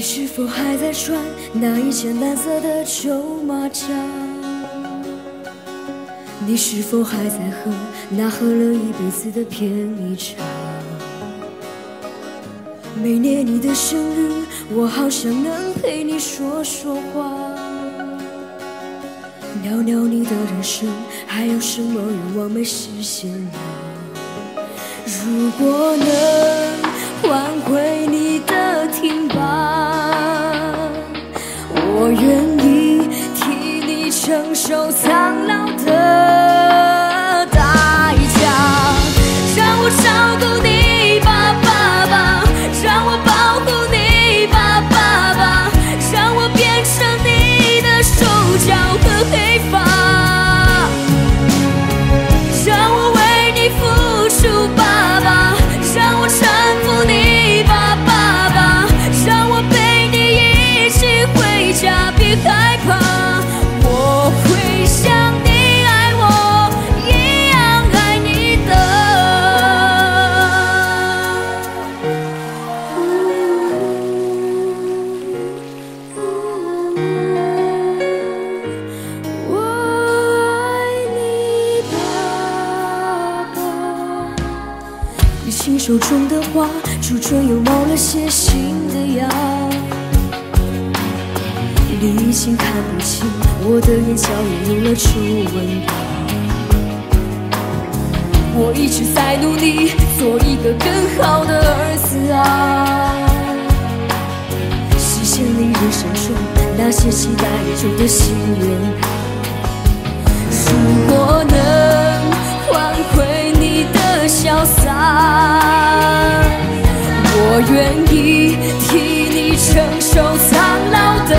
你是否还在穿那一件蓝色的旧马甲。你是否还在喝那喝了一辈子的便宜茶？每年你的生日，我好想能陪你说说话，聊聊你的人生，还有什么愿望没实现呢？如果能人你，爸爸。你亲手种的花，初春又冒了些新的芽。你已经看不清我的眼角也有了皱纹。我一直在努力做一个更好的那些期待中的心愿。如果能换回你的潇洒，我愿意替你承受苍老的